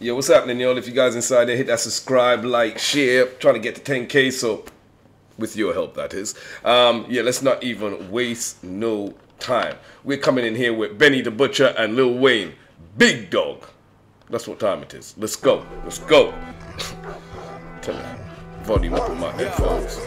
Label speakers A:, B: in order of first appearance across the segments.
A: Yo, what's happening, y'all? If you guys inside there, hit that subscribe, like, share. Trying to get to 10k, so with your help, that is. Um, yeah, let's not even waste no time. We're coming in here with Benny the Butcher and Lil Wayne. Big dog. That's what time it is. Let's go. Let's go. Volume up on my headphones.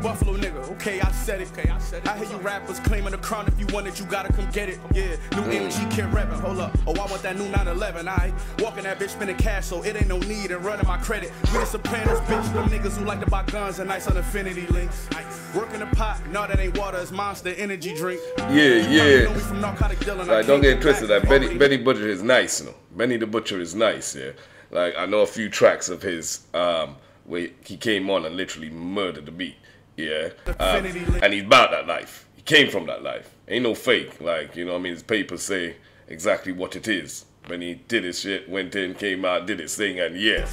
B: King of New York, a Buffalo nigga. Okay, I said it. Okay, I said it. I hear you rappers claiming the crown. If you want it, you gotta come get it. Yeah, new energy kid rapping. Hold up. Oh, I want that new 911. I walking that bitch spending cash, so it ain't no need in running my credit. We the Sopranos, bitch. Them niggas who like to buy guns and nice on infinity links. Working the pot, no, that ain't water. It's monster energy drink.
A: Yeah, yeah.
B: from narcotic dealing. I
A: Like, don't get twisted. That Benny, Benny Butcher is nice, you know. Benny the Butcher is nice, yeah. Like I know a few tracks of his um, where he came on and literally murdered the beat, yeah. Um, and he's about that life. He came from that life. Ain't no fake. Like you know, what I mean, his papers say exactly what it is. When he did his shit, went in, came out, did his thing, and yeah.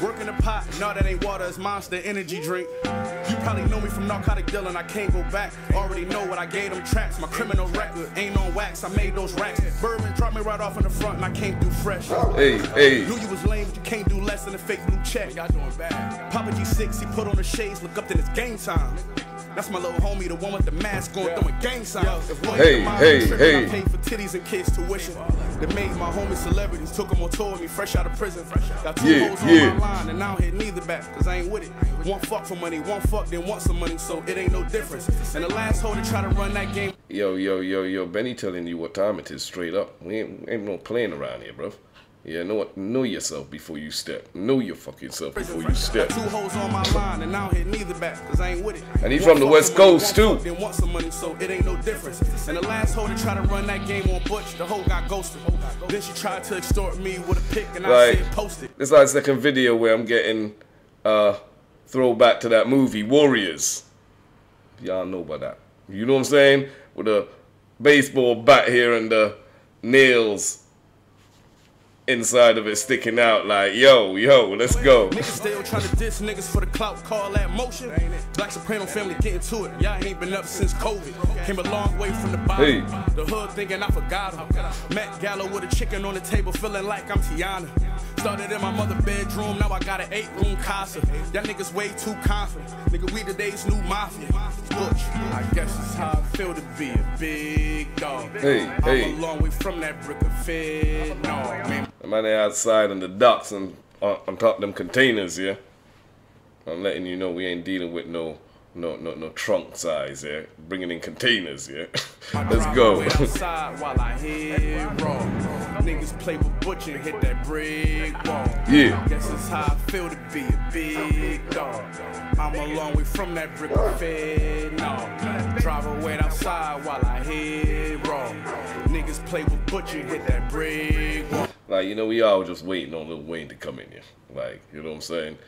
B: Working the pot, no, that ain't water, it's monster energy drink. You probably know me from narcotic dealing, I can't go back. Already know what I gave them tracks. My criminal record ain't on wax, I made those racks. Bourbon dropped me right off in the front, and I came through fresh.
A: Hey, hey.
B: Knew you was lame, but you can't do less than a fake blue check. Y'all doing bad. Papa G6, he put on the shades, look up, then it's game time. That's my little homie, the one with the mask on, throwing gang signs. If one
A: Hey,
B: hit mine,
A: hey,
B: tripping,
A: hey.
B: I paid for titties and kids tuition. They made my homie celebrities, took them on tour with me fresh out of prison. Got two
A: Yeah,
B: hoes on my line, and I don't hit neither back, cause I ain't with it. One fuck for money, one fuck, then want some money, so it ain't no difference. And the last hoe to try to run that game
A: Yo, yo, yo, yo, Benny telling you what time it is straight up. We ain't, ain't no playing around here, bro. Yeah, know what? Know yourself before you step. Know your fucking self before you step.
B: Two hoes on my line, and I don't hit neither back, cause I ain't with it.
A: And he's from the West Coast, too.
B: Then want some money, so it ain't no difference. And the last hoe to try to run that game on Butch, the hoe got ghosted. Then she tried to extort me with a pic, and I said post it.
A: this is like second video where I'm getting uh throwback to that movie Warriors. Y'all know about that. You know what I'm saying? With a baseball bat here and the nails inside of it sticking out. Like, yo, yo, let's go.
B: Niggas still trying to diss niggas for the clout, call that motion. Black Soprano family getting to it. Y'all ain't been up since COVID. Came a long way from the bottom.
A: Hey.
B: The hood thinking I forgot him. Met Gallo with a chicken on the table, feeling like I'm Tiana. Started in my mother bedroom, now I got an eight room casa. Y'all niggas way too confident. Nigga, we today's new mafia. Butch, I guess it's how I feel to be a big dog.
A: Hey,
B: I'm
A: hey.
B: a long way from that brick of fed. No, man.
A: They outside on the docks and on, on top of them containers, yeah. I'm letting you know we ain't dealing with no no no no trunk size, yeah. Bringing in containers, yeah. Let's go.
B: While I hit wrong. Niggas play with Butch and hit that brick wall.
A: Yeah.
B: Guess it's how I feel to be a big dog. I'm a long way from that brick fed, no. Drive away outside while I hit wrong. Niggas play with Butch and hit that brick wall.
A: Like, you know, we all just waiting on Lil Wayne to come in here. Like, you know what I'm saying?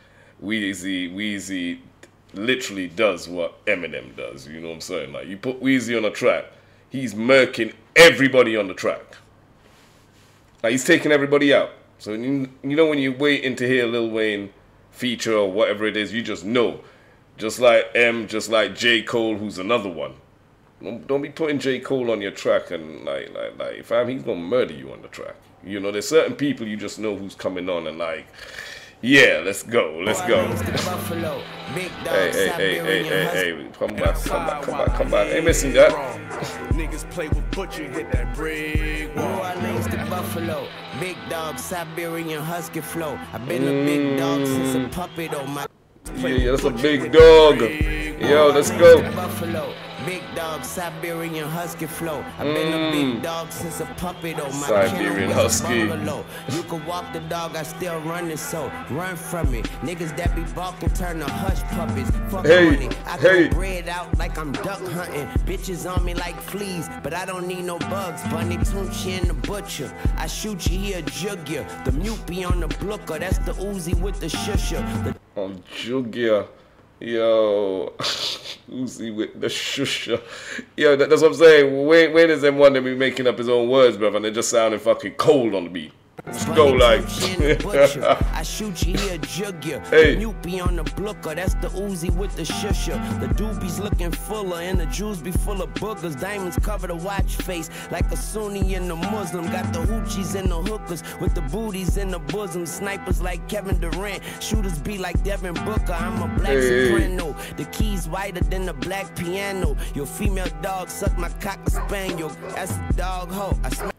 A: Weezy, Weezy literally does what Eminem does. You know what I'm saying? Like, you put Weezy on a track, he's murking everybody on the track. Like, he's taking everybody out. So, you, you know, when you're waiting to hear Lil Wayne feature or whatever it is, you just know. Just like M, just like J. Cole, who's another one. Don't, don't be putting J. Cole on your track and like like like fam, he's gonna murder you on the track. You know, there's certain people you just know who's coming on and like, yeah, let's go, let's go. Hey, hey, hey, hey, hey, hey, come back, come back, come back, come back. Ain't missing that.
B: Niggas play with Butch and hit that brick wall.
C: Orleans to Buffalo, big dog, Siberian husky flow. I've been a big dog since a mm. puppy though. My
A: Yeah, yeah, that's a big dog. Yo, let's go.
C: Buffalo, big dog, Siberian husky flow. I've been a big dog since a puppy though. My
A: Mm. Siberian
C: kennel was a
A: husky.
C: bungalow. You can walk the dog, I still running so run from me. Niggas that be barking turn to hush puppies. Fuck
A: Hey,
C: money, I
A: hey.
C: throw bread out like I'm duck hunting. Bitches on me like fleas, but I don't need no bugs. Bunny Tunechi and the butcher. I shoot you, he a jug. The mute be on the blooker, that's the Uzi with the shusher. The
A: On Jugia. Yo, Uzi with the shusha. Yo, that, that's what I'm saying. Is them one that be making up his own words, bruv, and they're just sounding fucking cold on the beat. Let's go like.
C: I shoot you, here, jug you.
A: Hey.
C: Mute be on the blooker, that's the Uzi with the shusher. The doobies looking fuller, and the jewels be full of boogers. Diamonds cover the watch face like a Sunni and a Muslim. Got the hoochies and the hookers with the booties in the bosom. Snipers like Kevin Durant, shooters be like Devin Booker. I'm a black
A: Hey.
C: soprano. The keys whiter than the black piano. Your female dog suck my cock a spaniel. That's a dog hoe. I smack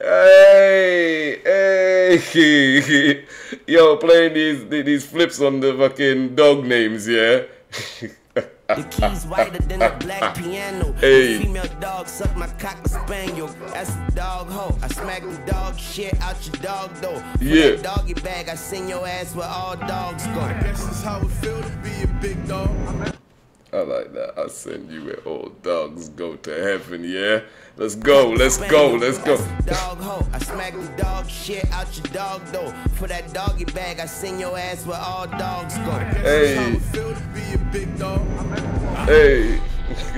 A: Hey, hey, yo, playing these these flips on the fucking dog names, yeah.
C: The keys whiter than a black piano.
A: Hey.
C: Female dog suck my cock a spaniel. That's a dog hoe. I smack the dog shit out your dog though. For
A: Yeah.
C: that doggy bag, I send your ass where all dogs go.
B: Guess this how it feel to be a big dog.
A: I like that. I send you where all dogs go to heaven, yeah. Let's go, let's go, let's go.
C: Dog hoe. I smack the dog shit out your dog though. For that doggy bag, I send your ass where all dogs go.
A: Hey.
B: it feel to be a big dog.
A: Hey,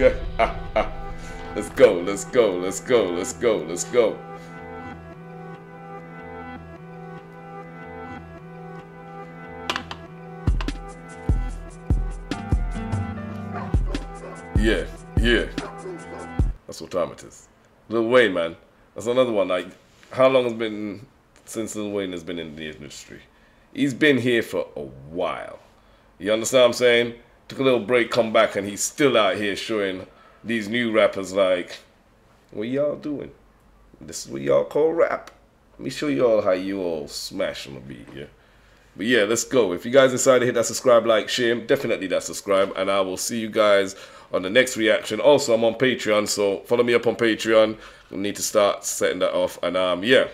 A: let's go, let's go, let's go, let's go, let's go. Yeah. That's what time it is. Lil Wayne, man. That's another one. Like, how long has been since Lil Wayne has been in the industry? He's been here for a while. You understand what I'm saying? Took a little break, come back, and he's still out here showing these new rappers like, what y'all doing? This is what y'all call rap. Let me show y'all how you all smash on the beat, yeah? But yeah, let's go. If you guys decided to hit that subscribe, like, share, definitely that subscribe, and I will see you guys on the next reaction. Also, I'm on Patreon, so follow me up on Patreon. We need to start setting that off, and um, yeah,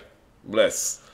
A: bless.